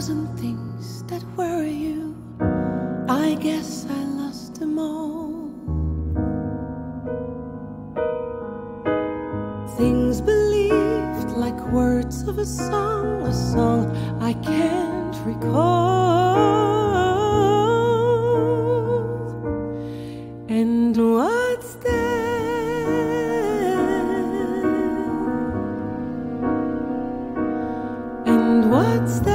thousand things that worry you. I guess I lost them all. Things believed like words of a song, a song I can't recall. And what's that? And what's that?